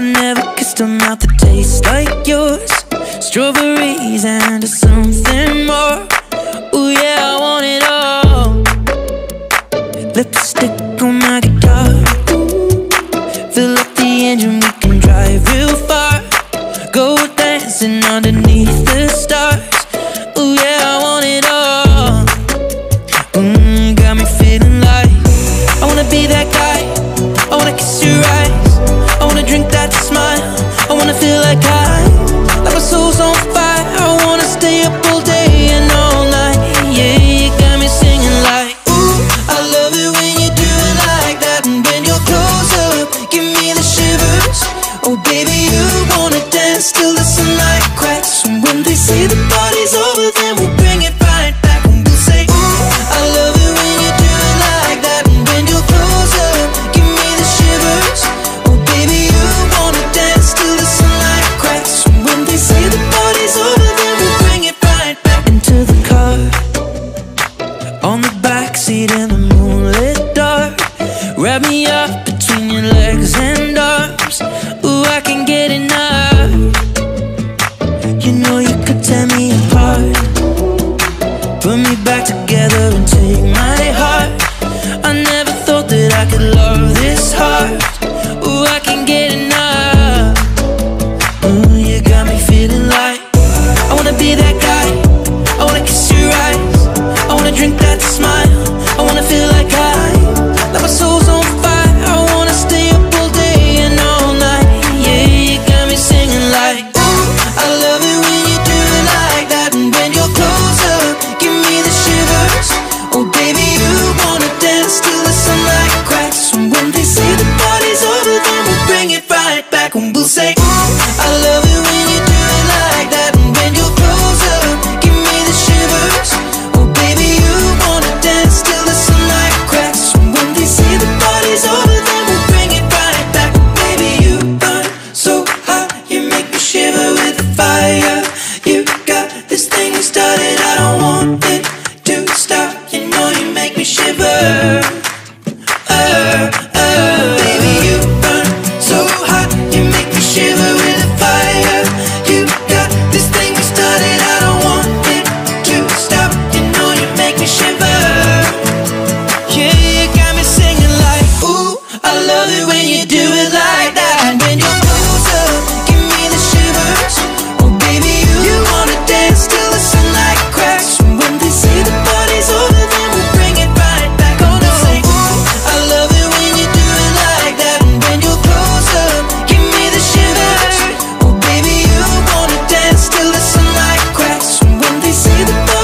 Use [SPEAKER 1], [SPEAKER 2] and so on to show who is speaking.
[SPEAKER 1] I never kissed a mouth that tastes like yours. Strawberries and something more. Ooh, yeah, I want it all. Lipstick on my guitar. Fill up the engine, we can drive real far. Go dancing underneath the stars. Ooh, yeah, I want it all. Mm, wanna feel like I, like my soul's on fire. I wanna stay up all day and all night. Yeah, you got me singing like, Ooh, I love it when you do it like that. And when you're close up, give me the shivers. Oh, baby, you wanna dance till the sunlight cracks. And when they say the bar seat in the moonlit dark. Wrap me up between your legs and arms. Ooh, I can get enough. You know you could tear me apart. Put me back together and take my heart. I never thought that I could love this hard say, mm, the the